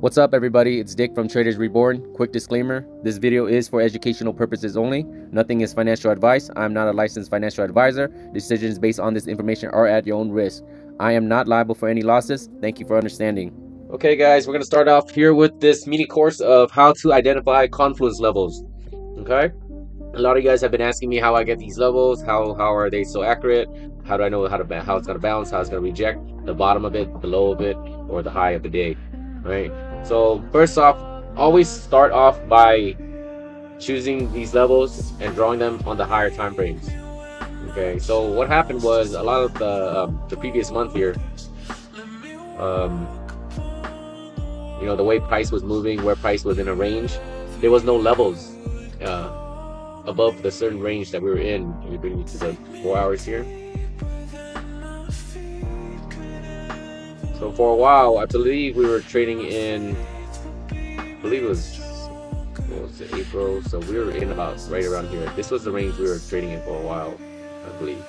What's up everybody, it's Dick from Traders Reborn. Quick disclaimer, this video is for educational purposes only. Nothing is financial advice. I'm not a licensed financial advisor. Decisions based on this information are at your own risk. I am not liable for any losses. Thank you for understanding. Okay guys, we're to start off here with this mini course of how to identify confluence levels. Okay? A lot of you guys have been asking me how I get these levels, how how are they so accurate, how do I know how to how it's to bounce, how it's to reject the bottom of it, the low of it, or the high of the day, right? So first off, always start off by choosing these levels and drawing them on the higher time frames. Okay, so what happened was a lot of the um, the previous month here, um, you know, the way price was moving, where price was in a range, there was no levels uh, above the certain range that we were in. Me bring you to the four hours here. So for a while, I believe we were trading in, I believe it was, what was it, April. So we were in about right around here. This was the range we were trading in for a while, I believe.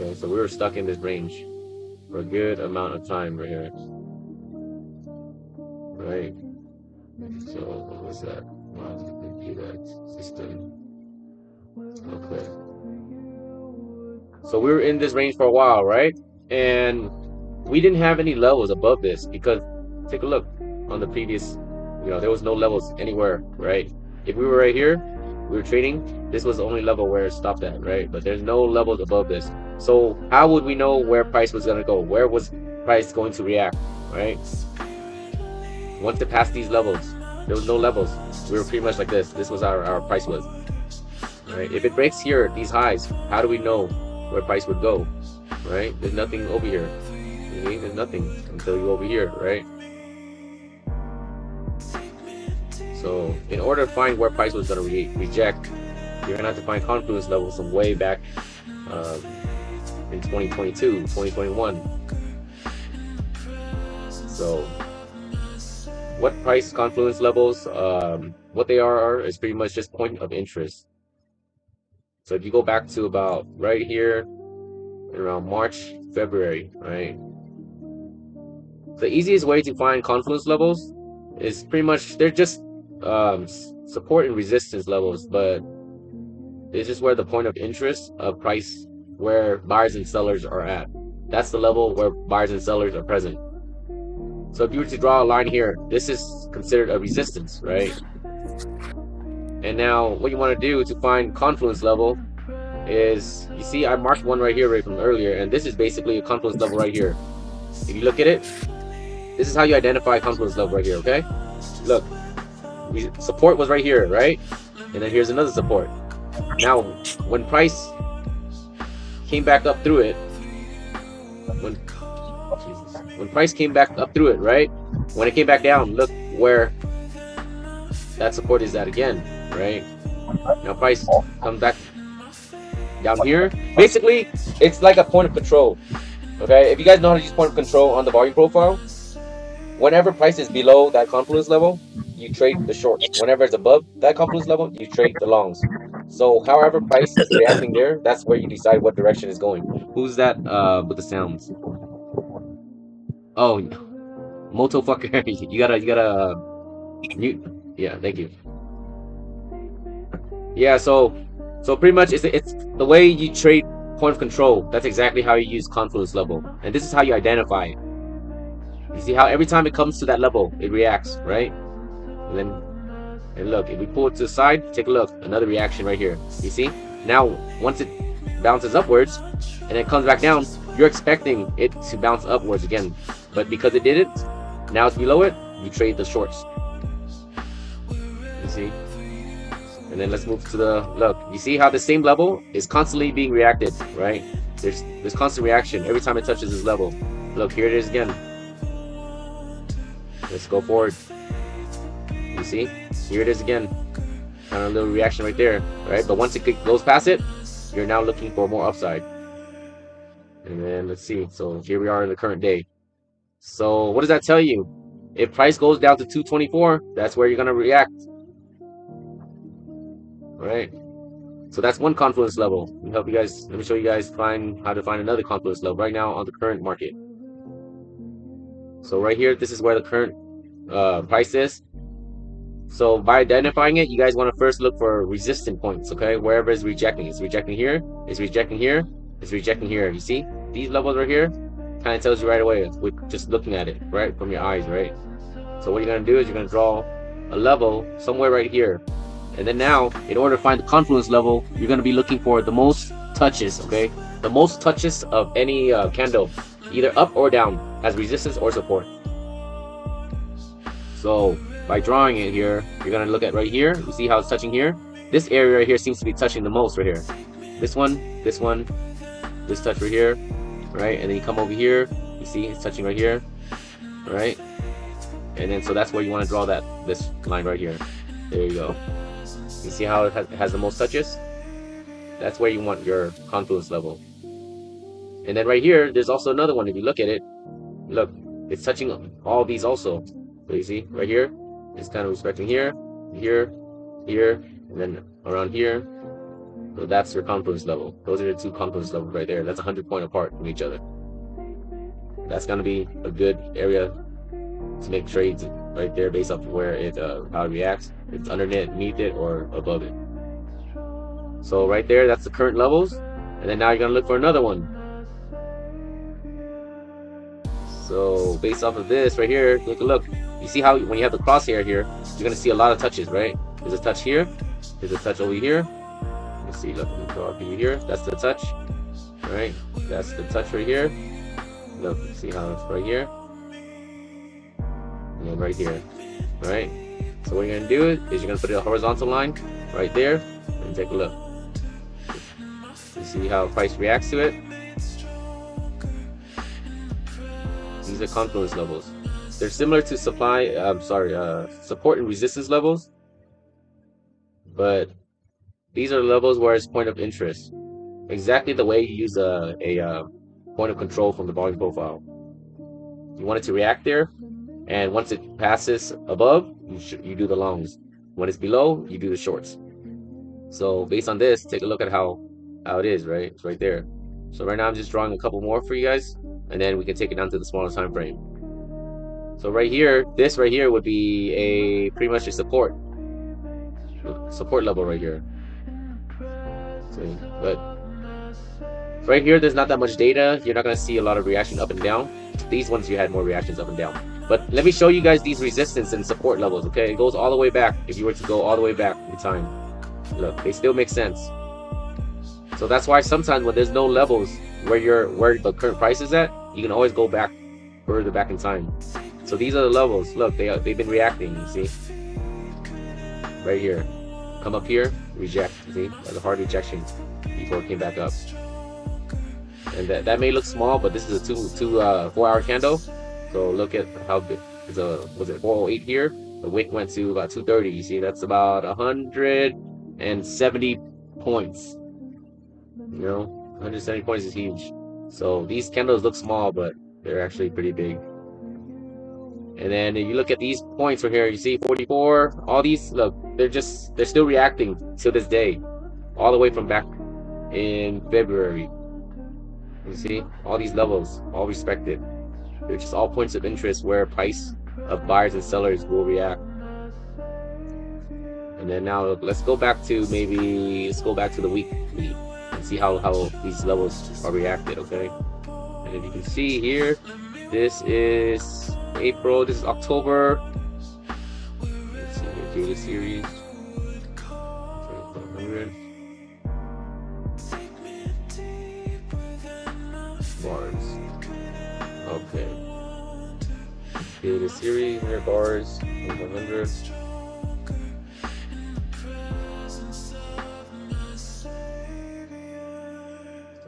Okay, so we were stuck in this range for a good amount of time right here. Right. So what was that? that system. Okay. So we were in this range for a while, right? And we didn't have any levels above this because take a look on the previous you know there was no levels anywhere right? If we were right here we were trading this was the only level where it stopped at right? But there's no levels above this. So how would we know where price was going to go? Where was price going to react right? Once it passed these levels there was no levels. We were pretty much like this. This was our, our price was right? If it breaks here these highs how do we know where price would go right? There's nothing over here there's nothing until you over here, right? So in order to find where price was going to re reject, you're going to have to find confluence levels from way back um, in 2022, 2021. So what price confluence levels, um, what they are is pretty much just point of interest. So if you go back to about right here, around March, February, right? The easiest way to find confluence levels is pretty much they're just um, support and resistance levels, but it's just where the point of interest of price where buyers and sellers are at. That's the level where buyers and sellers are present. So if you were to draw a line here, this is considered a resistance, right? And now what you want to do to find confluence level is, you see I marked one right here right from earlier, and this is basically a confluence level right here. If you look at it, this is how you identify confluence level right here, okay? Look, we, support was right here, right? And then here's another support. Now, when price came back up through it, when when price came back up through it, right? When it came back down, look where that support is at again, right? Now price comes back down here. Basically, it's like a point of control. Okay, if you guys know how to use point of control on the volume profile, whenever price is below that confluence level, you trade the shorts. Whenever it's above that confluence level, you trade the longs. So however price is reacting there, that's where you decide what direction is going. Who's that uh with the sounds? Oh, Moto fucker, you gotta you gotta uh, mute. Yeah, thank you. Yeah, so so pretty much it's it's the way you trade point of control. That's exactly how you use confluence level, and this is how you identify it. You see how every time it comes to that level, it reacts, right? And then, and look, if we pull it to the side, take a look, another reaction right here. You see? Now, once it bounces upwards, and it comes back down, you're expecting it to bounce upwards again. But because it didn't, now it's below it, you trade the shorts. You see? And then let's move to the, look, you see how the same level is constantly being reacted, right? There's, there's constant reaction every time it touches this level. Look, here it is again. Let's go forward. You see? Here it is again. Kind of a little reaction right there, right? But once it goes past it, you're now looking for more upside. And then let's see. So here we are in the current day. So what does that tell you? If price goes down to 224, that's where you're gonna react. Right? So that's one confluence level. Let me help you guys. Let me show you guys find how to find another confluence level right now on the current market. So right here, this is where the current uh, price is. So by identifying it, you guys want to first look for resistant points, okay? Wherever it's rejecting. It's rejecting here, it's rejecting here, it's rejecting here. You see? These levels right here kind of tells you right away with just looking at it, right? From your eyes, right? So what you're going to do is you're going to draw a level somewhere right here. And then now, in order to find the confluence level, you're going to be looking for the most touches, okay? The most touches of any uh, candle, either up or down, as resistance or support. So by drawing it here, you're gonna look at right here. You see how it's touching here? This area right here seems to be touching the most right here. This one, this one, this touch right here, right? And then you come over here, you see it's touching right here, right? And then so that's where you want to draw that this line right here. There you go. You see how it has, it has the most touches? That's where you want your confluence level. And then right here, there's also another one. If you look at it, look, it's touching all these also. So you see right here, it's kind of respecting here, here, here, and then around here. So that's your confluence level. Those are the two confluence levels right there. That's 100 point apart from each other. That's gonna be a good area to make trades right there based off of where it uh, how it reacts. It's underneath it or above it. So right there, that's the current levels. And then now you're gonna look for another one. So based off of this right here, take a look. You see how when you have the crosshair here, you're gonna see a lot of touches, right? There's a touch here, there's a touch over here. Let's see, look, let me draw for you here. That's the touch, right? That's the touch right here. Look, see how it's right here, and then right here, right? So what you're gonna do is you're gonna put a horizontal line right there, and take a look. You see how price reacts to it? These are confluence levels. They're similar to supply, I'm sorry, uh, support and resistance levels, but these are levels where it's point of interest. Exactly the way you use a, a uh, point of control from the volume profile. You want it to react there, and once it passes above, you, you do the longs. When it's below, you do the shorts. So based on this, take a look at how how it is, right? It's right there. So right now I'm just drawing a couple more for you guys, and then we can take it down to the smaller time frame. So right here, this right here would be a pretty much a support support level right here. See, but right here, there's not that much data. You're not gonna see a lot of reaction up and down. These ones you had more reactions up and down. But let me show you guys these resistance and support levels. Okay, it goes all the way back. If you were to go all the way back in time, look, they still make sense. So that's why sometimes when there's no levels where you're where the current price is at, you can always go back further back in time. So these are the levels. Look, they, they've been reacting, you see? Right here. Come up here, reject, see? That's a hard rejection before it came back up. And that, that may look small, but this is a two, two uh, four hour candle. So look at how big, a, was it 408 here? The wick went to about 230, you see? That's about 170 points. You know, 170 points is huge. So these candles look small, but they're actually pretty big. And then you look at these points right here, you see 44, all these, look, they're just, they're still reacting to this day. All the way from back in February. You see, all these levels, all respected. They're just all points of interest where price of buyers and sellers will react. And then now let's go back to maybe, let's go back to the weekly and see how, how these levels are reacted, okay? And if you can see here, this is April. This is October. Let's see here, the series. Bars. Okay. The series, here bars, 100.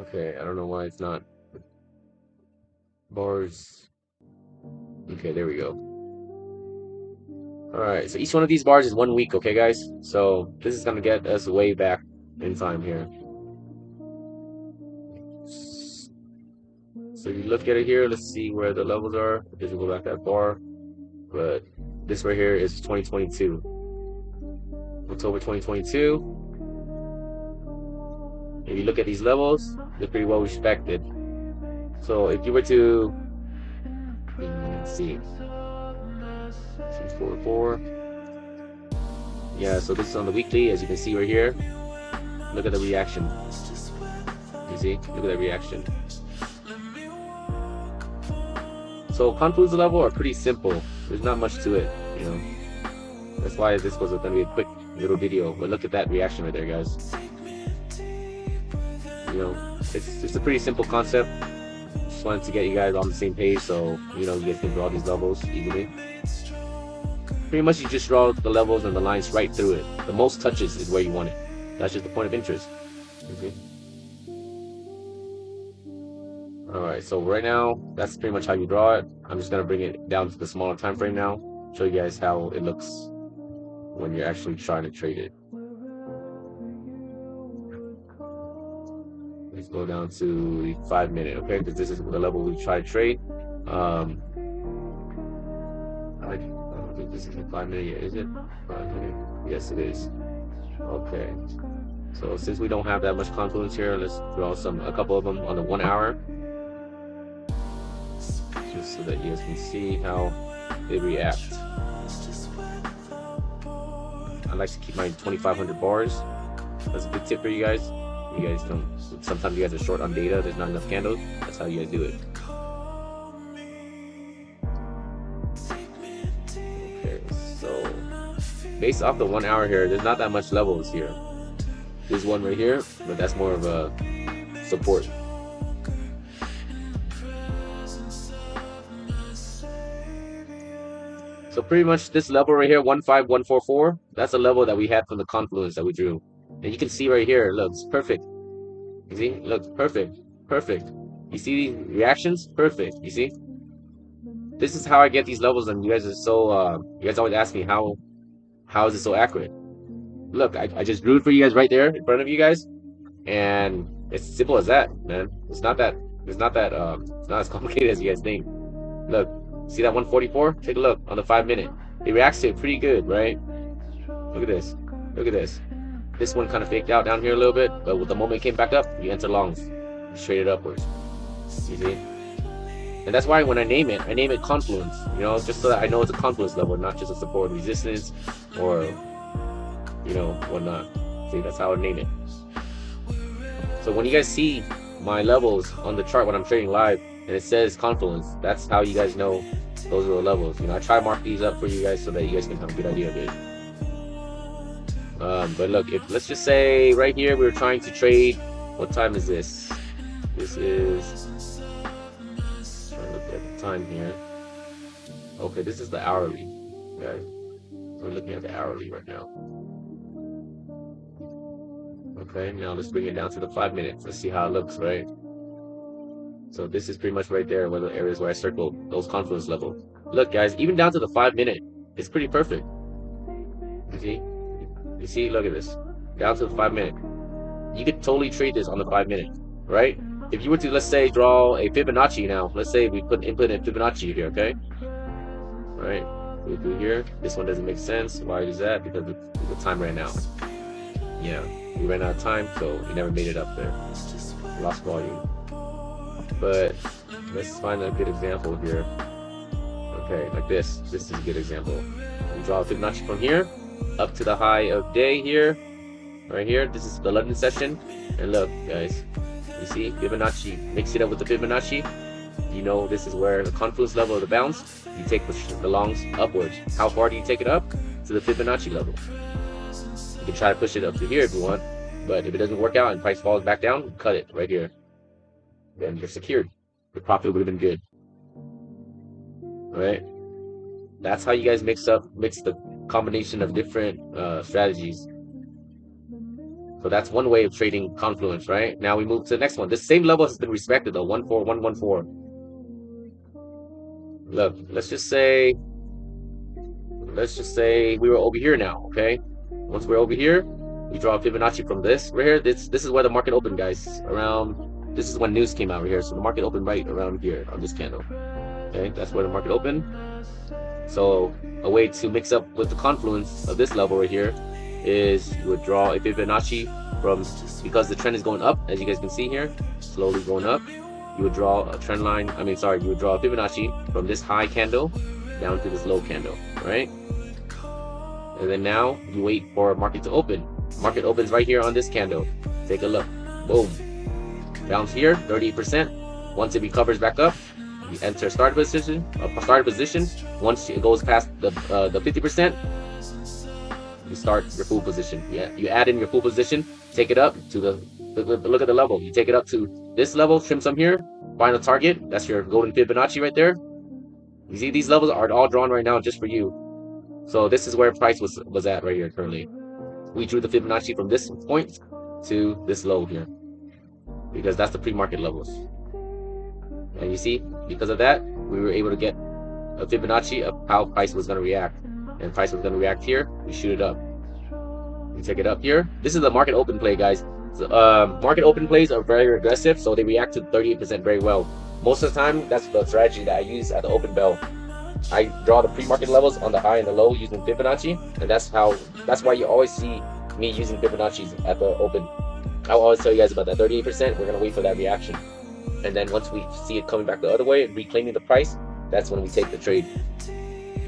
Okay, I don't know why it's not bars Okay, there we go. Alright, so each one of these bars is one week, okay guys? So this is gonna get us way back in time here. So you look at it here, let's see where the levels are. It doesn't go back that far. But this right here is 2022. October 2022. If you look at these levels, they're pretty well respected. So if you were to Let's see. 644. Yeah, so this is on the weekly, as you can see right here. Look at the reaction. You see? Look at the reaction. So confluence level are pretty simple. There's not much to it, you know. That's why this was gonna be a quick little video. But look at that reaction right there, guys. You know, it's just a pretty simple concept. Just wanted to get you guys on the same page so you know you guys can draw these levels easily. Pretty much you just draw the levels and the lines right through it. The most touches is where you want it. That's just the point of interest. Okay. Alright, so right now, that's pretty much how you draw it. I'm just going to bring it down to the smaller time frame now. Show you guys how it looks when you're actually trying to trade it. Go down to the five minute, okay? Because this is the level we try to trade. Um, I, I don't think this is a five minute yet, is it? Five minute? Yes, it is. Okay. So since we don't have that much confluence here, let's draw some a couple of them on the one hour Just so that you guys can see how they react. I like to keep my 2500 bars. That's a good tip for you guys. You guys don't, sometimes you guys are short on data, there's not enough candles. That's how you guys do it. Okay, so based off the one hour here, there's not that much levels here. There's one right here, but that's more of a support. So pretty much this level right here, 15144, that's a level that we had from the confluence that we drew. And you can see right here, it looks perfect. You see, it looks perfect, perfect. You see these reactions? Perfect, you see? This is how I get these levels and you guys are so, uh, you guys always ask me how, how is it so accurate? Look, I, I just drew it for you guys right there in front of you guys. And it's simple as that, man. It's not that, it's not that, um, it's not as complicated as you guys think. Look, See that 144? Take a look on the five minute. It reacts to it pretty good, right? Look at this. Look at this. This one kind of faked out down here a little bit, but with the moment came back up, you enter longs. Straight it upwards. You see? And that's why when I name it, I name it confluence. You know, just so that I know it's a confluence level, not just a support resistance or you know, whatnot. See, that's how I name it. So when you guys see my levels on the chart when I'm trading live, and it says confluence. That's how you guys know those are the levels. You know, I try to mark these up for you guys so that you guys can have a good idea of it. Um, but look, if let's just say right here we are trying to trade. What time is this? This is. Trying to look at the time here. Okay, this is the hourly. Okay, we're looking at the hourly right now. Okay, now let's bring it down to the five minutes. Let's see how it looks, right? So this is pretty much right there, one of the areas where I circled those confluence levels. Look, guys, even down to the five minute, it's pretty perfect. You see? You see? Look at this. Down to the five minute. You could totally trade this on the five minute, right? If you were to, let's say, draw a Fibonacci now, let's say we put input in Fibonacci here, okay? All right, we do here. This one doesn't make sense. Why is that? Because the time ran out. Yeah, we ran out of time, so we never made it up there. Lost volume. But let's find a good example here. Okay, like this. This is a good example. We draw a Fibonacci from here up to the high of day here. Right here. This is the London session. And look, guys. You see Fibonacci. Mix it up with the Fibonacci. You know this is where the confluence level of the bounce. You take the longs upwards. How far do you take it up? To the Fibonacci level. You can try to push it up to here if you want. But if it doesn't work out and price falls back down, cut it right here then you're secured. The profit would have been good. Right? That's how you guys mix up mix the combination of different uh, strategies. So that's one way of trading confluence, right? Now we move to the next one. The same level has been respected though, one four one one four. Look, let's just say let's just say we were over here now, okay? Once we're over here, we draw Fibonacci from this right here. This this is where the market opened, guys. Around this is when news came out right here. So the market opened right around here on this candle. Okay, that's where the market opened. So a way to mix up with the confluence of this level right here is you would draw a Fibonacci from, because the trend is going up, as you guys can see here, slowly going up, you would draw a trend line, I mean, sorry, you would draw a Fibonacci from this high candle down to this low candle, right? And then now you wait for market to open. Market opens right here on this candle. Take a look. Boom. Bounce here, 38%. Once it recovers back up, you enter start position, uh, start position. Once it goes past the uh, the 50%, you start your full position. Yeah, you add in your full position, take it up to the look at the level. You take it up to this level, trim some here, find a target. That's your golden Fibonacci right there. You see these levels are all drawn right now just for you. So this is where price was was at right here currently. We drew the Fibonacci from this point to this low here because that's the pre-market levels. And you see, because of that, we were able to get a Fibonacci of how price was going to react. And price was going to react here, we shoot it up. We take it up here. This is the market open play, guys. So, uh, market open plays are very aggressive, so they react to 38% very well. Most of the time, that's the strategy that I use at the open bell. I draw the pre-market levels on the high and the low using Fibonacci, and that's how. That's why you always see me using Fibonacci's at the open. I'll always tell you guys about that 38%. We're gonna wait for that reaction, and then once we see it coming back the other way, and reclaiming the price, that's when we take the trade.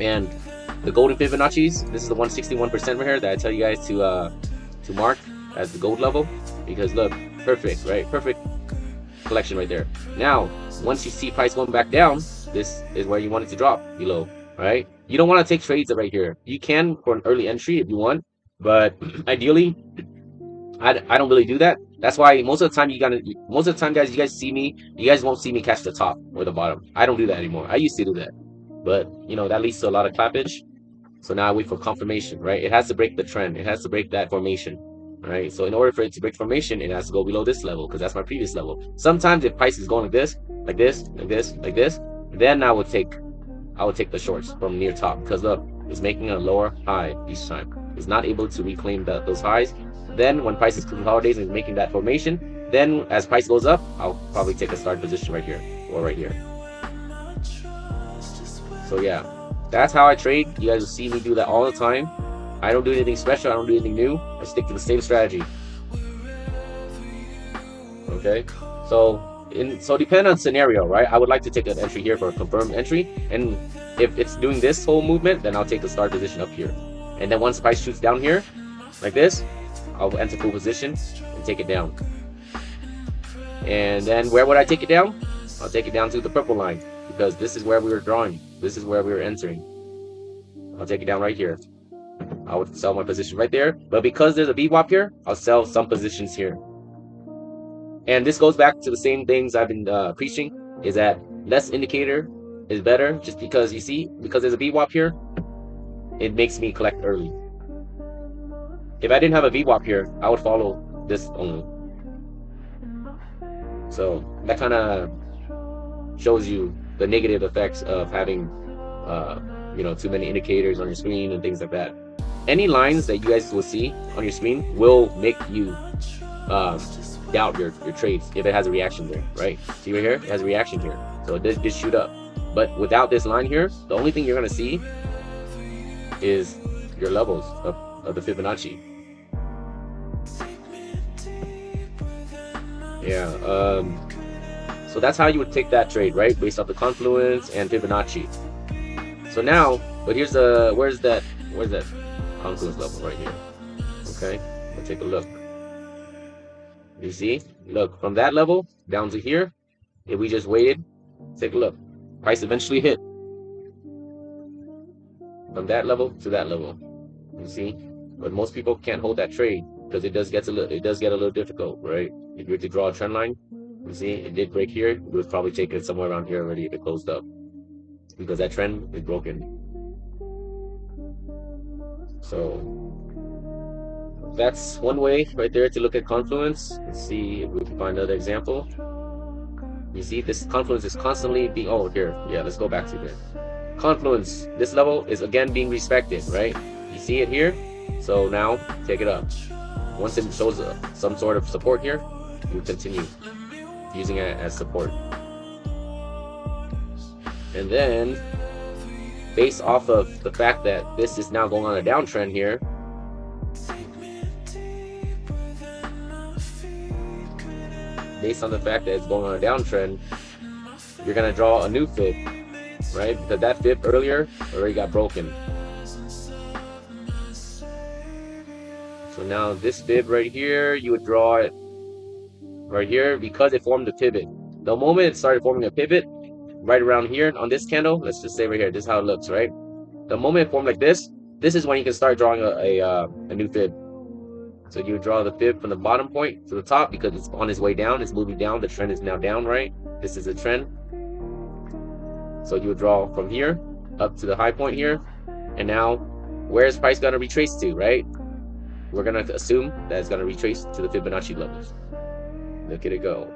And the golden Fibonacci's, this is the 161% right here that I tell you guys to uh, to mark as the gold level because look, perfect, right? Perfect collection right there. Now, once you see price going back down, this is where you want it to drop below, right? You don't want to take trades right here. You can for an early entry if you want, but ideally, I, I don't really do that. That's why most of the time you gotta most of the time guys you guys see me you guys won't see me catch the top or the bottom. I don't do that anymore. I used to do that, but you know that leads to a lot of clappage. So now I wait for confirmation, right? It has to break the trend. It has to break that formation right? So in order for it to break formation, it has to go below this level because that's my previous level. Sometimes if price is going like this, like this, like this, like this, then I would take, I would take the shorts from near top because look, it's making a lower high each time. It's not able to reclaim the, those highs. Then when price is consolidating and making that formation, then as price goes up, I'll probably take a start position right here or right here. So yeah, that's how I trade. You guys will see me do that all the time. I don't do anything special. I don't do anything new. I stick to the same strategy. Okay, so in so depending on scenario, right? I would like to take an entry here for a confirmed entry, and if it's doing this whole movement, then I'll take the start position up here, and then once price shoots down here, like this, I'll enter full position and take it down. And then where would I take it down? I'll take it down to the purple line because this is where we were drawing. This is where we were entering. I'll take it down right here. I would sell my position right there. But because there's a VWAP here, I'll sell some positions here. And this goes back to the same things I've been uh, preaching, is that less indicator is better just because you see, because there's a VWAP here, it makes me collect early. If I didn't have a VWAP here, I would follow this only. So that kind of shows you the negative effects of having, uh, you know, too many indicators on your screen and things like that any lines that you guys will see on your screen will make you um, doubt your, your trades if it has a reaction there, right? See right here, it has a reaction here. So it does just shoot up. But without this line here, the only thing you're gonna see is your levels of, of the Fibonacci. Yeah, um, so that's how you would take that trade, right? Based off the confluence and Fibonacci. So now, but here's the, where's that, where's that confluence level right here. Okay, let's take a look. You see, look from that level down to here. If we just waited, take a look. Price eventually hit from that level to that level. You see, but most people can't hold that trade because it does get a little, it does get a little difficult, right? If you're to draw a trend line, you see, it did break here. It was probably taken somewhere around here already if it closed up because that trend is broken. So that's one way right there to look at confluence. Let's see if we can find another example. You see this confluence is constantly being, oh, here, yeah, let's go back to it. Confluence, this level is again being respected, right? You see it here? So now take it up. Once it shows uh, some sort of support here, you continue using it as support. And then based off of the fact that this is now going on a downtrend here, based on the fact that it's going on a downtrend, you're to draw a new fib right? Because that fib earlier already got broken. So now this fib right here, you would draw it right here because it formed a pivot. The moment it started forming a pivot, right around here on this candle, let's just say right here, this is how it looks, right? The moment it formed like this, this is when you can start drawing a, a, uh, a new fib. So you draw the fib from the bottom point to the top because it's on its way down, it's moving down, the trend is now down, right? This is a trend. So you would draw from here up to the high point here. And now, where's price going to retrace to, right? We're to assume that it's to retrace to the Fibonacci levels. Look at it go.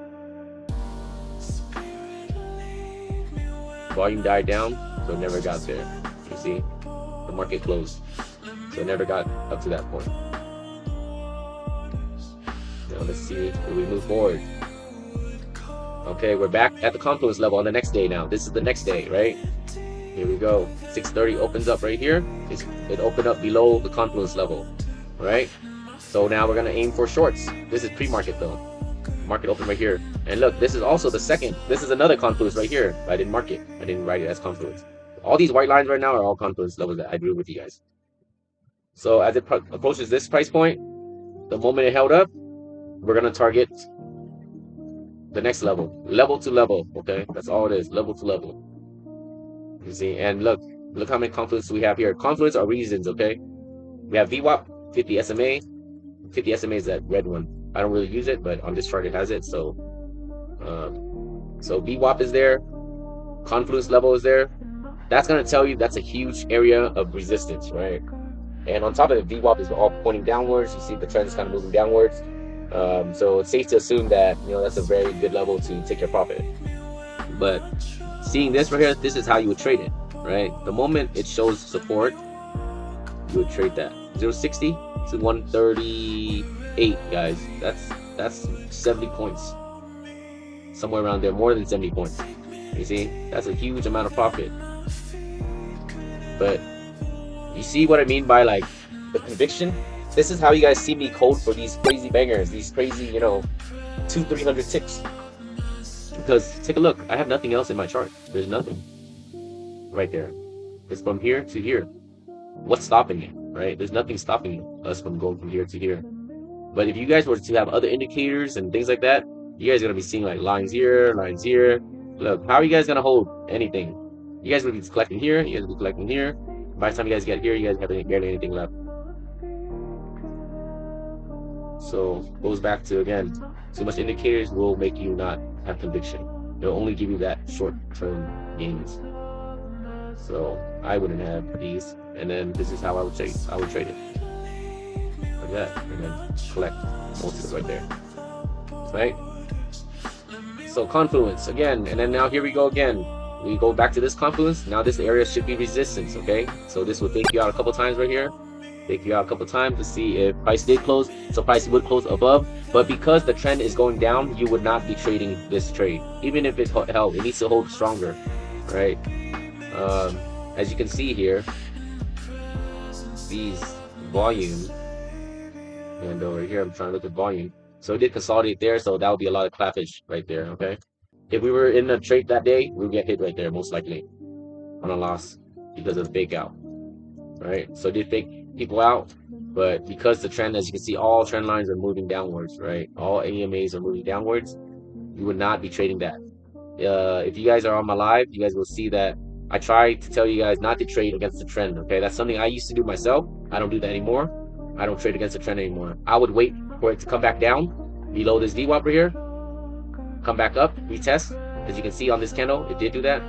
Volume died down, so it never got there. You see? The market closed. So it never got up to that point. Now let's see if we move forward. Okay, we're back at the confluence level on the next day now. This is the next day, right? Here we go. 630 opens up right here. It's, it opened up below the confluence level, right? So now we're gonna aim for shorts. This is pre-market though. Market open right here. And look, this is also the second. This is another confluence right here. I didn't mark it. I didn't write it as confluence. All these white lines right now are all confluence levels that I drew with you guys. So as it approaches this price point, the moment it held up, we're gonna target the next level, level to level. Okay, that's all it is, level to level. You see, and look, look how many confluences we have here. Confluence are reasons. Okay, we have VWAP, 50 SMA. 50 SMA is that red one. I don't really use it, but on this chart it has it. So, um, so VWAP is there. Confluence level is there. That's gonna tell you that's a huge area of resistance, right? And on top of it, VWAP is all pointing downwards. You see the trend is kind of moving downwards. Um, so it's safe to assume that you know that's a very good level to take your profit. But seeing this right here, this is how you would trade it, right? The moment it shows support, you would trade that 060 to 138, guys. That's that's 70 points, somewhere around there, more than 70 points. You see, that's a huge amount of profit. But you see what I mean by like the conviction this is how you guys see me code for these crazy bangers, these crazy, you know, two, three hundred ticks. Because take a look, I have nothing else in my chart. There's nothing right there. It's from here to here. What's stopping it, right? There's nothing stopping us from going from here to here. But if you guys were to have other indicators and things like that, you guys are gonna be seeing like lines here, lines here. Look, how are you guys gonna hold anything? You guys will be collecting here, you guys will be collecting here. By the time you guys get here, you guys have barely anything left. So goes back to again, too much indicators will make you not have conviction. It'll only give you that short-term gains. So I wouldn't have these, and then this is how I would trade. I would trade it like that, and then collect it right there. Right. So confluence again, and then now here we go again. We go back to this confluence. Now this area should be resistance. Okay, so this will take you out a couple times right here take you out a couple times to see if price did close. So price would close above, but because the trend is going down, you would not be trading this trade. Even if it held, it needs to hold stronger, right? Um, as you can see here, these volume, and over here I'm trying to look at volume. So it did consolidate there, so that would be a lot of clappage right there, okay? If we were in a trade that day, we would get hit right there, most likely, on a loss because of the fake out, right? So did fake people out. But because the trend, as you can see, all trend lines are moving downwards, right? All EMAs are moving downwards. You would not be trading that. Uh, if you guys are on my live, you guys will see that I try to tell you guys not to trade against the trend. Okay, that's something I used to do myself. I don't do that anymore. I don't trade against the trend anymore. I would wait for it to come back down below this VWAP right here, come back up, retest. As you can see on this candle, it did do that.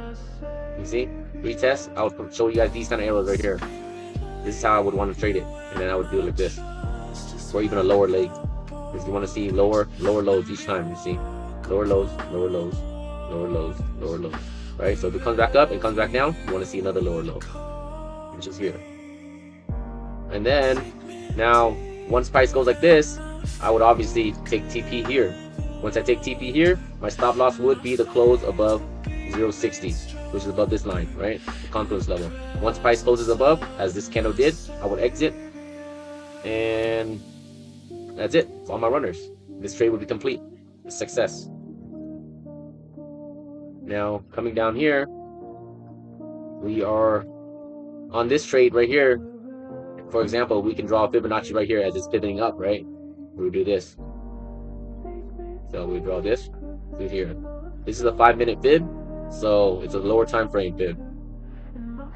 You see, retest. I would show you guys these kind of arrows right here. This is how I would want to trade it. And then I would do it like this. Or even a lower leg. If you want to see lower, lower lows each time, you see. Lower lows, lower lows, lower lows, lower lows. Right? So if it comes back up and comes back down, you want to see another lower low. Which is here. And then, now, once price goes like this, I would obviously take TP here. Once I take TP here, my stop loss would be the close above 060 which is above this line, right? The confluence level. Once price closes above, as this candle did, I would exit. And that's it. It's all my runners. This trade would be complete. Success. Now, coming down here, we are on this trade right here. For example, we can draw Fibonacci right here as it's pivoting up, right? We do this. So we draw this through here. This is a five minute fib, so it's a lower time frame fib.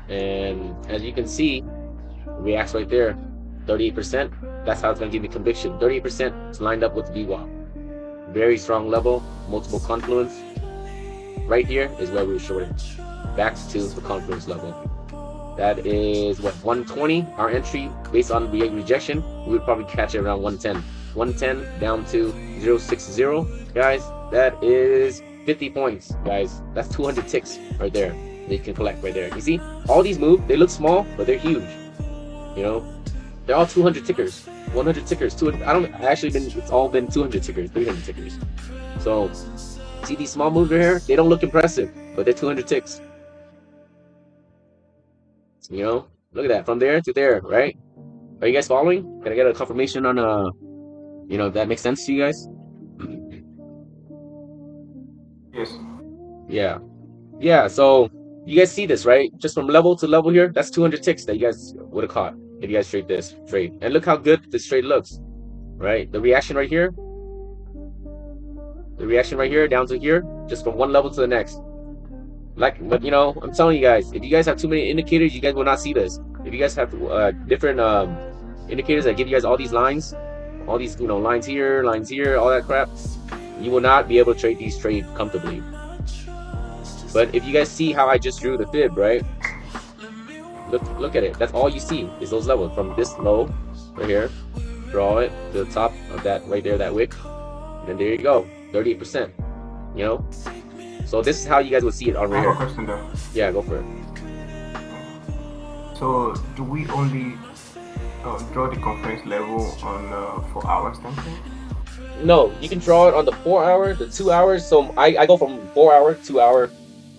And as you can see, reacts right there, 38%. That's how it's gonna give me conviction. 38% is lined up with VWAP. Very strong level, multiple confluence. Right here is where we were shorting. Back to the confluence level. That is what 120. Our entry based on re rejection, we would probably catch it around 110. 110 down to 060. Guys, that is 50 points, guys. That's 200 ticks right there. You can collect right there. You see, all these move, they look small, but they're huge. You know, they're all 200 tickers, 100 tickers. 200. I don't. I actually been. It's all been 200 tickers, 300 tickers. So, see these small moves right here? They don't look impressive, but they're 200 ticks. You know, look at that from there to there, right? Are you guys following? Can I get a confirmation on uh, you know, if that makes sense to you guys? Yes. Yeah, yeah. So you guys see this, right? Just from level to level here, that's 200 ticks that you guys would have caught if you guys trade this trade. And look how good this trade looks, right? The reaction right here, the reaction right here down to here, just from one level to the next. Like, but you know, I'm telling you guys, if you guys have too many indicators, you guys will not see this. If you guys have uh, different um, indicators that give you guys all these lines, all these you know lines here, lines here, all that crap, you will not be able to trade these trades comfortably. But if you guys see how I just drew the fib, right? Look, look at it. That's all you see is those levels from this low right here. Draw it to the top of that right there, that wick, and then there you go, 38%. You know. So this is how you guys would see it on I have a here. question though. Yeah, go for it. So do we only uh, draw the confluence level on uh, four hours frame? No, you can draw it on the four hour, the two hours. So I, I go from four hour, two hour,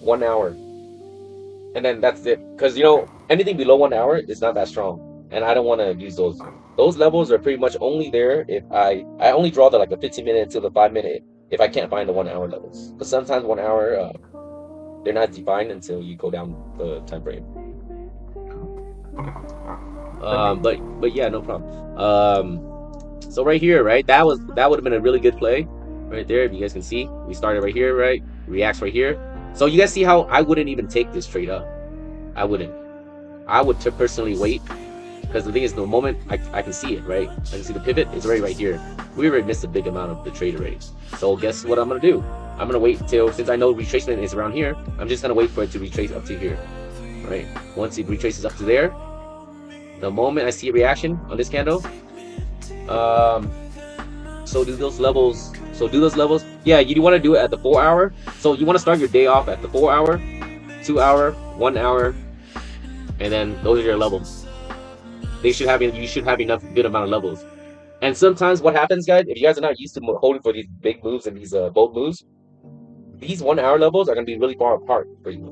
one hour, and then that's it. Because you know anything below one hour is not that strong, and I don't want to use those. Those levels are pretty much only there if I I only draw the like the 15 minute to the five minute if I can't find the one hour levels. Because sometimes one hour uh, they're not defined until you go down the time frame. Um, but but yeah, no problem. Um, so right here, right, that was that would have been a really good play, right there. If you guys can see, we started right here, right, reacts right here. So you guys see how I wouldn't even take this trade up. I wouldn't. I would personally wait because the thing is, the moment I, I can see it, right, I can see the pivot. It's already right here. We already missed a big amount of the trade already. So guess what I'm gonna do? I'm gonna wait till since I know retracement is around here. I'm just gonna wait for it to retrace up to here, right? Once it retraces up to there, the moment I see a reaction on this candle, um, so do those levels. So do those levels. Yeah, you want to do it at the four hour. So you want to start your day off at the four hour, two hour, one hour, and then those are your levels. They should have you should have enough good amount of levels. And sometimes what happens, guys, if you guys are not used to holding for these big moves and these uh, bold moves, these one hour levels are gonna be really far apart for you,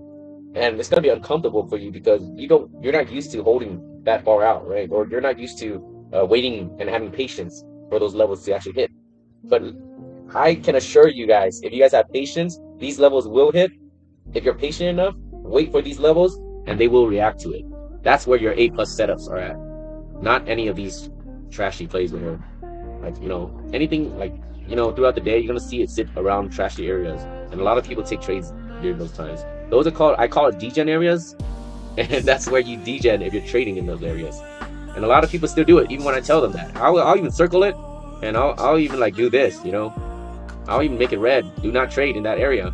and it's gonna be uncomfortable for you because you don't you're not used to holding that far out, right? Or you're not used to uh, waiting and having patience for those levels to actually hit. But I can assure you guys, if you guys have patience, these levels will hit. If you're patient enough, wait for these levels, and they will react to it. That's where your A plus setups are at. Not any of these trashy plays where, like you know, anything like you know, throughout the day, you're gonna see it sit around trashy areas, and a lot of people take trades during those times. Those are called I call it degen areas, and that's where you degen if you're trading in those areas. And a lot of people still do it, even when I tell them that. I'll, I'll even circle it, and I'll, I'll even like do this, you know. I'll even make it red. Do not trade in that area.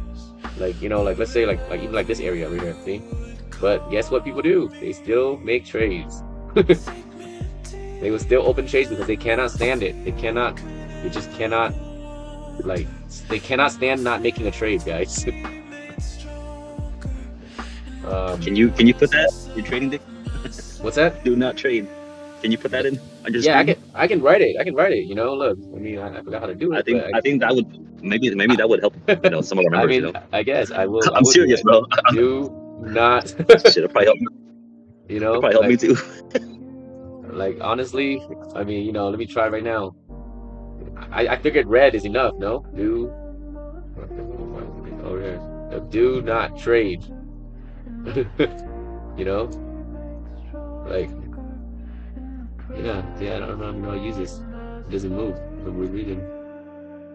Like you know, like let's say like like even like this area right here. See. But guess what people do? They still make trades. they will still open trades because they cannot stand it. They cannot. They just cannot. Like they cannot stand not making a trade, guys. um, Can you can you put that in trading deck? what's that? Do not trade. Can you put that in on your Yeah, I can. I can write it. I can write it. You know, look. I mean, I, I forgot how to do it. I think but I think that would maybe maybe that would help you know some of our I members. mean, you know, I guess I will. I I'm will serious, that. bro. Do not. shit, it probably help. you know, probably help me too. Like honestly, I mean, you know, let me try right now. I, I figured red is enough. No, do over here. Uh, Do not trade. You know, like yeah, yeah. I don't, I don't know how to use this. It doesn't move for weird reason.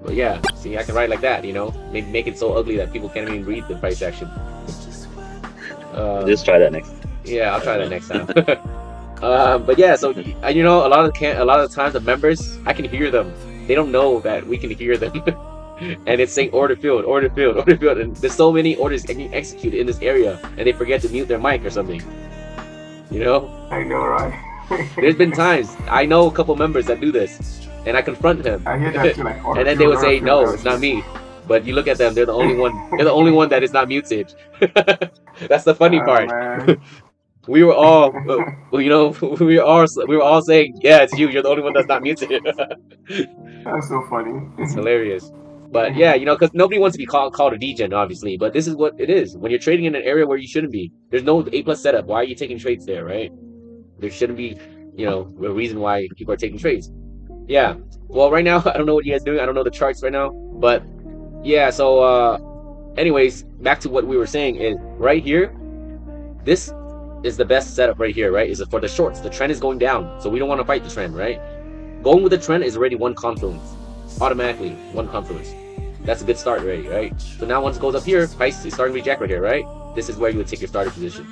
But yeah, see, I can write like that. You know, make make it so ugly that people can't even read the price action. Uh, Just try that next. yeah, I'll try that next time. um, but yeah, so you know, a lot of can a lot of times the members, I can hear them. They don't know that we can hear them, and it's saying order field, order field, order field, and there's so many orders getting executed in this area, and they forget to mute their mic or something. You know, I know, right? there's been times I know a couple members that do this, and I confront them, I hear that too, like, and then they would say, "No, it's not me." But you look at them; they're the only one. They're the only one that is not muted. That's the funny Oh, part. We were all, uh, you know, we were all, we were all saying, "Yeah, it's you. You're the only one that's not muted." That's so funny. it's hilarious. But yeah, you know, because nobody wants to be called called a degen, obviously. But this is what it is. When you're trading in an area where you shouldn't be, there's no A plus setup. Why are you taking trades there, right? There shouldn't be, you know, a reason why people are taking trades. Yeah. Well, right now, I don't know what you guys doing. I don't know the charts right now, but yeah. So, uh, anyways, back to what we were saying is right here. This is the best setup right here, right? Is it for the shorts. The trend is going down, so we don't want to fight the trend, right? Going with the trend is already one confluence, automatically one confluence. That's a good start already, right? So now once it goes up here, price is starting to reject right here, right? This is where you would take your starting position.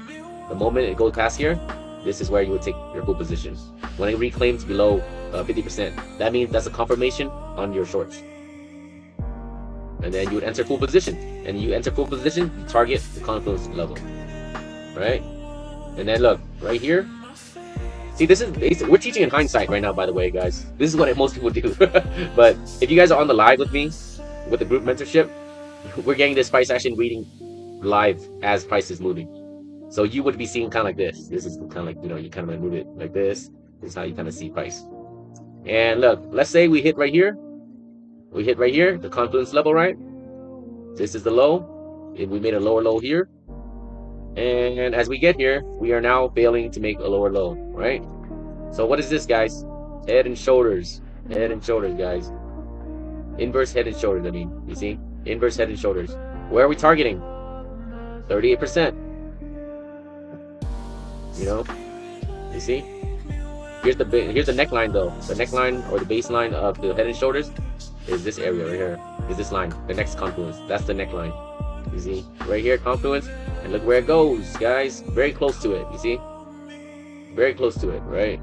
The moment it goes past here, this is where you would take your full position. When it reclaims below uh, 50%, that means that's a confirmation on your shorts. And then you would enter full position. And you enter full position, you target the confluence level. Right? And then look, right here. See, this is basic. We're teaching in hindsight right now, by the way, guys. This is what most people do. but if you guys are on the live with me, with the group mentorship, we're getting this price action reading live as price is moving. So you would be seeing kind of like this. This is kind of like, you know, you kind of move it like this. This is how you kind of see price. And look, let's say we hit right here. We hit right here, the confluence level, right? This is the low. And we made a lower low here. And as we get here, we are now failing to make a lower low, right? So what is this, guys? Head and shoulders. Head and shoulders, guys. Inverse head and shoulders, I mean. You see? Inverse head and shoulders. Where are we targeting? 38%. You know? You see? Here's the here's the neckline though. The neckline or the baseline of the head and shoulders is this area right here. Is this line. The next confluence. That's the neckline. You see? Right here, confluence. And look where it goes, guys. Very close to it. You see? Very close to it, right?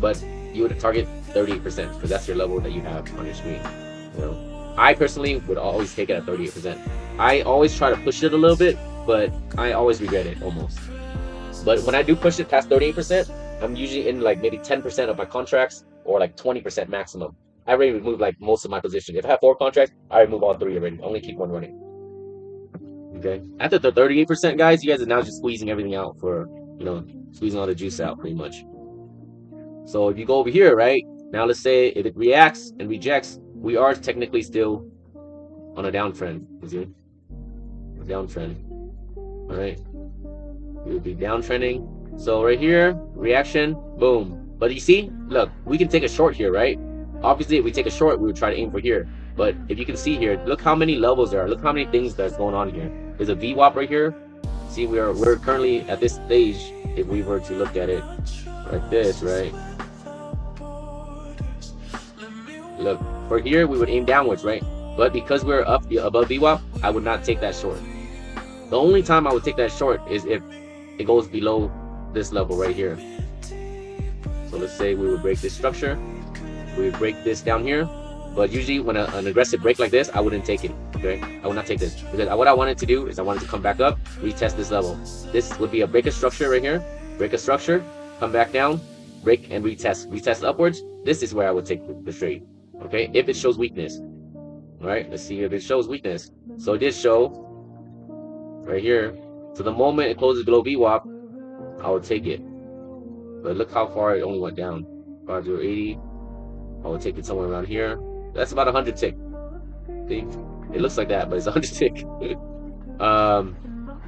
But you would target 38% because that's your level that you have on your screen. You know, I personally would always take it at 38%. I always try to push it a little bit, but I always regret it almost. But when I do push it past 38%, I'm usually in like maybe 10% of my contracts or like 20% maximum. I already remove like most of my position. If I have four contracts, I remove all three already. Only keep one running. Okay. After the 38%, guys, you guys are now just squeezing everything out for, you know, squeezing all the juice out pretty much. So if you go over here, right? Now let's say if it reacts and rejects, we are technically still on a downtrend. You see? A downtrend. Alright. We would be downtrending. So right here, reaction, boom. But you see, look, we can take a short here, right? Obviously, if we take a short, we would try to aim for here. But if you can see here, look how many levels there are. Look how many things that's going on here. There's a VWAP right here. See, we're we're currently at this stage. If we were to look at it like this, right? Look, for here we would aim downwards, right? But because we're up above VWAP, I would not take that short. The only time I would take that short is if it goes below this level right here. So let's say we would break this structure. We would break this down here. But usually when a, an aggressive break like this, I wouldn't take it, okay? I will not take this. Because what I wanted to do is I wanted to come back up, retest this level. This would be a break a structure right here. Break a structure, come back down, break and retest. Retest upwards. This is where I would take the trade, okay? If it shows weakness. All right, let's see if it shows weakness. So it did show right here. So the moment it closes below VWAP, I will take it. But look how far it only went down. 5080. I will take it somewhere around here. That's about 100 tick. See? It looks like that, but it's 100 tick. um,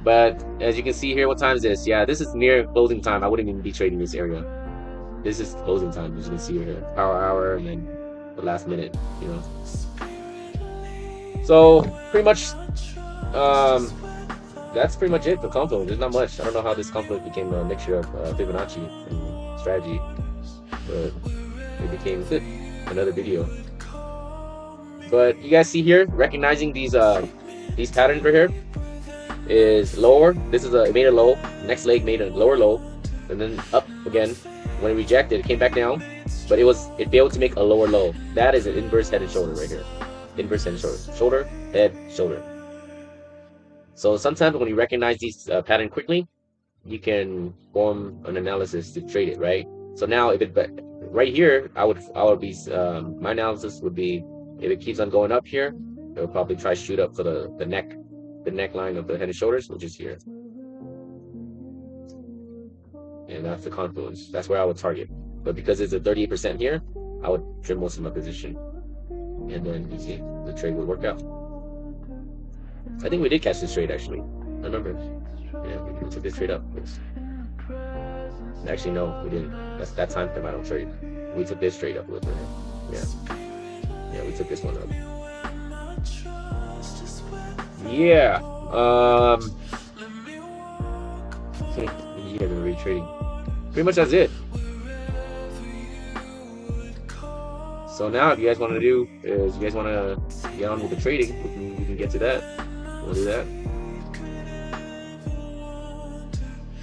but as you can see here, what time is this? Yeah, this is near closing time. I wouldn't even be trading this area. This is closing time, as you can see here. Power hour and then the last minute, you know. So pretty much um that's pretty much it for Confluence. There's not much. I don't know how this Confluence became a mixture of uh, Fibonacci and strategy, but it became another video. But you guys see here, recognizing these uh these patterns right here is lower. This is a made a low. Next leg made a lower low, and then up again. When it rejected, it came back down, but it was it failed to make a lower low. That is an inverse head and shoulder right here. Inverse head and shoulder. Shoulder, head, shoulder. So sometimes when you recognize these uh, pattern quickly, you can form an analysis to trade it, right? So now if it right here, I would I would be um, my analysis would be if it keeps on going up here, it will probably try shoot up for the the neck, the neckline of the head and shoulders, which is here, and that's the confluence. That's where I would target. But because it's a 38% here, I would trim most of my position, and then you see the trade would work out. I think we did catch this trade actually. I remember. Yeah, we took this trade up. Actually, no, we didn't. That's that time frame I don't trade. We took this trade up little bit. Yeah. Yeah, we took this one up. Yeah. Um. you guys are retrading. Pretty much that's it. So now, if you guys want to do is you guys want to get on with the trading, we can, we can get to that. We'll do that.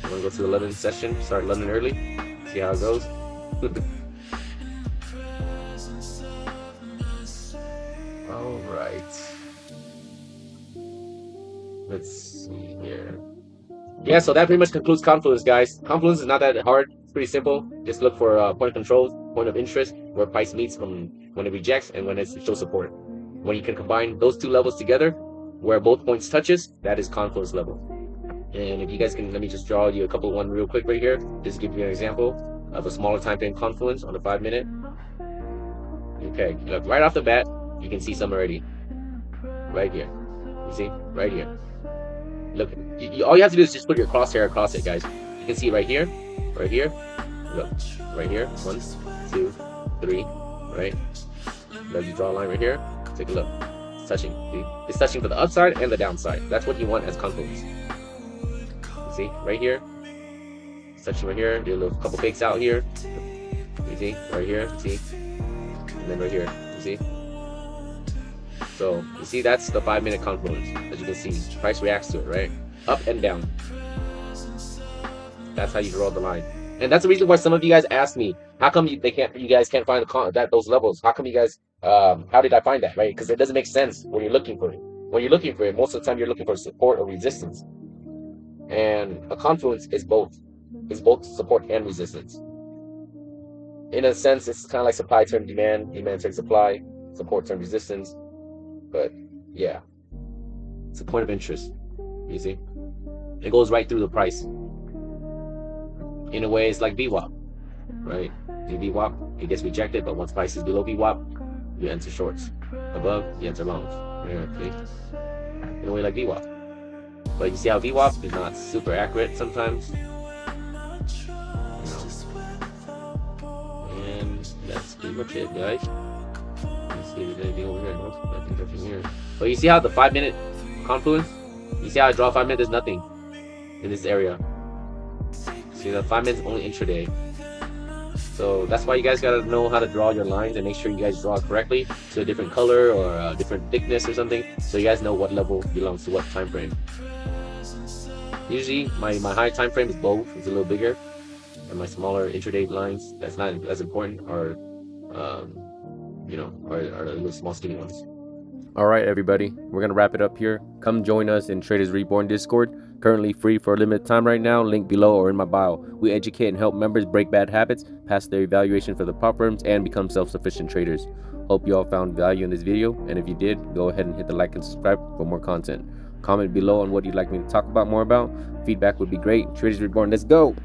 I'm gonna go to the London session, start London early, see how it goes. Yeah, so that pretty much concludes Confluence, guys. Confluence is not that hard. It's pretty simple. Just look for uh, point of control, point of interest, where price meets from when it rejects and when it shows support. When you can combine those two levels together, where both points touches, that is confluence level. And if you guys can, let me just draw you a couple one real quick right here. Just give you an example of a smaller time frame confluence on a five minute. Okay, look, right off the bat, you can see some already. Right here. You see? Right here. Look, you, all you have to do is just put your crosshair across it, guys. You can see right here, right here. Look, right here. One, two, three, right? Let you draw a line right here. Take a look touching. See? It's touching to the upside and the downside. That's what you want as confluence. See, right here. It's touching right here. Do a little couple fakes out here. You see, right here. See, and then right here. You see. So you see, that's the five minute confluence. As you can see, price reacts to it, right? Up and down. That's how you draw the line. And that's the reason why some of you guys asked me, how come you, they can't, you guys can't find the con that those levels? How come you guys um, how did I find that, right? Because it doesn't make sense when you're looking for it. When you're looking for it, most of the time you're looking for support or resistance. And a confluence is both. It's both support and resistance. In a sense, it's kind of like supply turn demand, demand turn supply, support turn resistance. But yeah, it's a point of interest. You see, it goes right through the price. In a way, it's like VWAP, right? In VWAP, it gets rejected, but once price is below VWAP, you enter shorts. Above, you enter longs. see? In a way like VWAP. But you see how VWAP is not super accurate sometimes? And that's pretty much it, guys. Let's see if there's anything over here. Nothing, here. But you see how the 5 minute confluence? You see how I draw 5 minutes? There's nothing in this area. See, the 5 minutes only intraday. So that's why you guys gotta know how to draw your lines and make sure you guys draw correctly to a different color or a different thickness or something, so you guys know what level belongs to what time frame. Usually, my, my high time frame is both, it's a little bigger, and my smaller intraday lines, that's not as important, are, um, you know, are, are the little small skinny ones. All right, everybody, we're gonna wrap it up here. Come join us in Traders Reborn Discord. Currently free for a limited time right now. Link below or in my bio. We educate and help members break bad habits, pass their evaluation for the prop firms, and become self-sufficient traders. Hope you all found value in this video, and if you did, go ahead and hit the like and subscribe for more content. Comment below on what you'd like me to talk about more about. Feedback would be great. Traders Reborn, let's go!